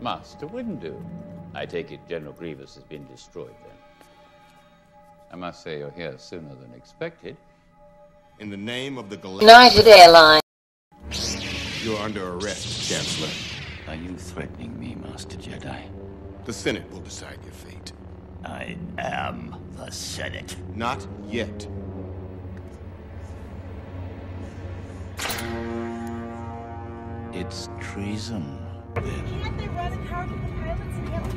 Master wouldn't Windu. I take it General Grievous has been destroyed then. I must say you're here sooner than expected. In the name of the Galactic... United Airlines. You're under arrest, Chancellor. Are you threatening me, Master Jedi? The Senate will decide your fate. I am the Senate. Not yet. It's treason. Can't with pilots and